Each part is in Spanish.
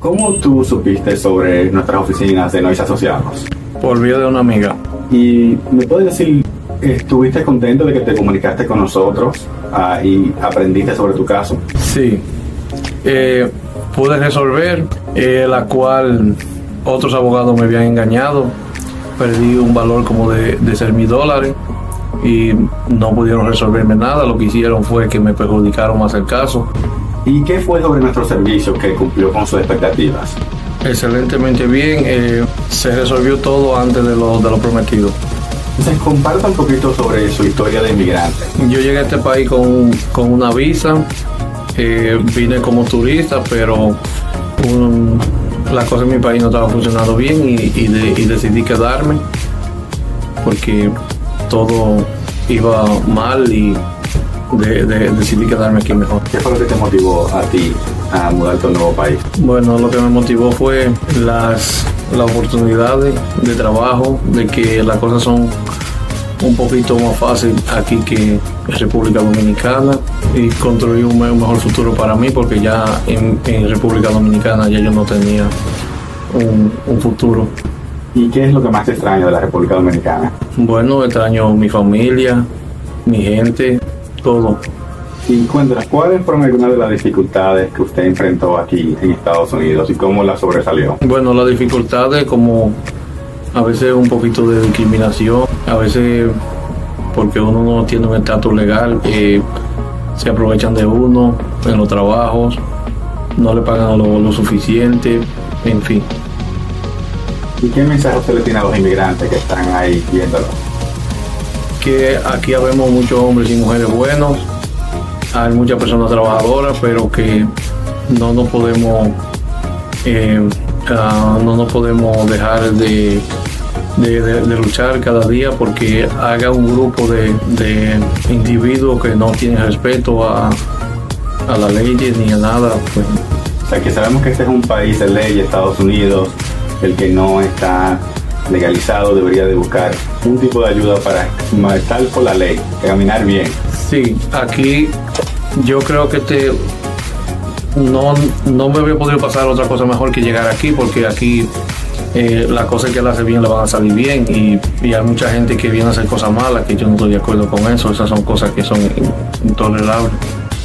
¿Cómo tú supiste sobre nuestras oficinas de Nois Asociados? Por vía de una amiga. ¿Y me puedes decir, estuviste contento de que te comunicaste con nosotros y aprendiste sobre tu caso? Sí. Eh, pude resolver, eh, la cual otros abogados me habían engañado. Perdí un valor como de, de 6 mil dólares y no pudieron resolverme nada. Lo que hicieron fue que me perjudicaron más el caso. ¿Y qué fue sobre nuestro servicio que cumplió con sus expectativas? Excelentemente bien, eh, se resolvió todo antes de lo, de lo prometido. Entonces, comparta un poquito sobre su historia de inmigrante. Yo llegué a este país con, con una visa, eh, vine como turista, pero un- la cosa en mi país no estaba funcionando bien y, y de- y decidí quedarme porque todo iba mal y de- de- decidí quedarme aquí mejor. ¿Qué fue lo que te motivó a ti a mudarte a un nuevo país? Bueno, lo que me motivó fue las, las oportunidades de trabajo, de que las cosas son un poquito más fácil aquí que en República Dominicana y construir un, me- un mejor futuro para mí porque ya en, en República Dominicana ya yo no tenía un, un futuro. ¿Y qué es lo que más te extraña de la República Dominicana? Bueno, extraño mi familia, mi gente, todo. Y cuéntanos, ¿cuáles fueron algunas de las dificultades que usted enfrentó aquí en Estados Unidos y cómo las sobresalió? Bueno, las dificultades como a veces un poquito de discriminación, a veces porque uno no tiene un estatus legal, eh, se aprovechan de uno en los trabajos, no le pagan lo, lo suficiente, en fin. ¿Y qué mensaje usted le tiene a los inmigrantes que están ahí viéndolo? Que aquí habemos muchos hombres y mujeres buenos, hay muchas personas trabajadoras, pero que no nos podemos eh, ah, no nos podemos dejar de, de- luchar cada día porque haga un grupo de, individuos que no tienen respeto a, a la ley ni a nada. Pues, O sea, que sabemos que este es un país de ley, Estados Unidos, el que no está legalizado debería de buscar un tipo de ayuda para estar por la ley, caminar bien. sí, aquí yo creo que este no, no me había podido pasar otra cosa mejor que llegar aquí porque aquí eh, las cosas que él hace bien le van a salir bien y, y hay mucha gente que viene a hacer cosas malas que yo no estoy de acuerdo con eso, esas son cosas que son in- intolerables.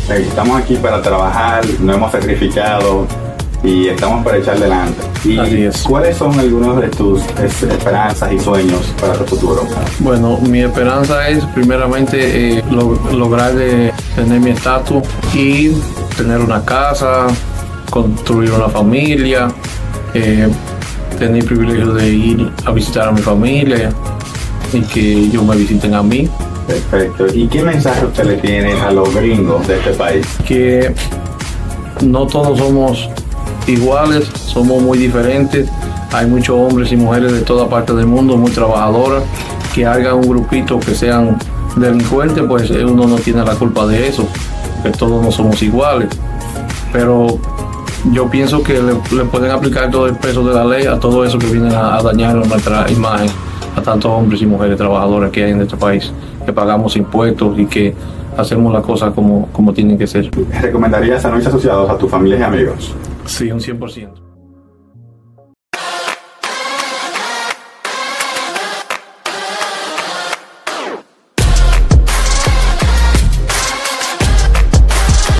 Estamos aquí para trabajar, nos hemos sacrificado y estamos para echar adelante. ¿Y Así es. cuáles son algunos de tus es- esperanzas y sueños para tu futuro? Bueno, mi esperanza es primeramente eh, lo- lograr de tener mi estatus y tener una casa, construir una familia, eh, tener el privilegio de ir a visitar a mi familia y que ellos me visiten a mí. Perfecto. ¿Y qué mensaje usted le tiene a los gringos de este país? que no todos somos iguales, somos muy diferentes. Hay muchos hombres y mujeres de toda parte del mundo, muy trabajadoras, que hagan un grupito que sean delincuentes, pues eh, uno no tiene la culpa de eso, que todos no somos iguales. Pero yo pienso que le, pueden aplicar todo el peso de la ley a todo eso que vienen a, a dañar nuestra imagen, a tantos hombres y mujeres trabajadoras que hay en este país, que pagamos impuestos y que hacemos las cosas como, como tienen que ser. ¿Recomendarías a Noches Asociados a tus familias y amigos? Sí, un 100%.